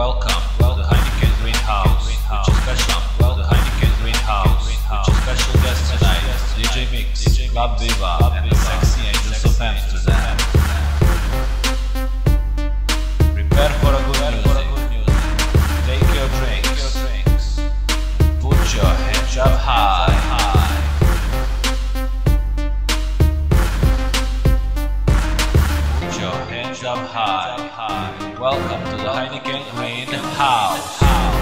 Welcome to the Heineken Greenhouse, which is special. Well, the Heineken Greenhouse, which is special guest tonight, DJ Mix, Club Viva, and the Sexy Angels of Amsterdam. up high. Welcome to the Heineken Main House.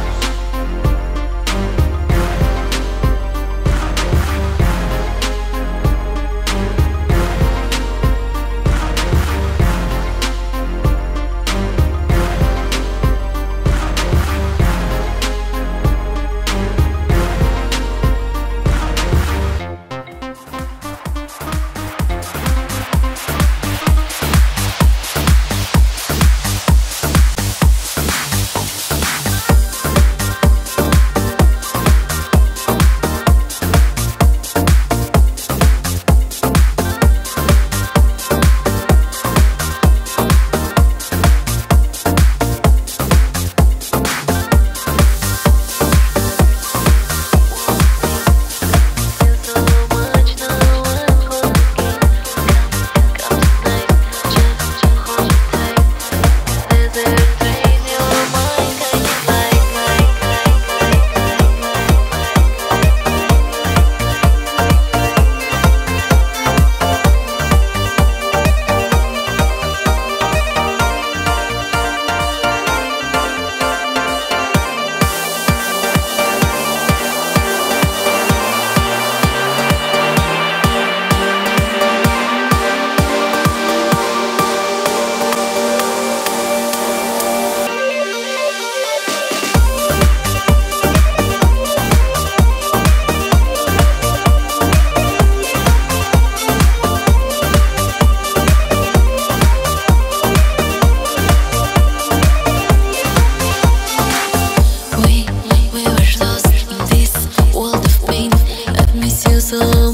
so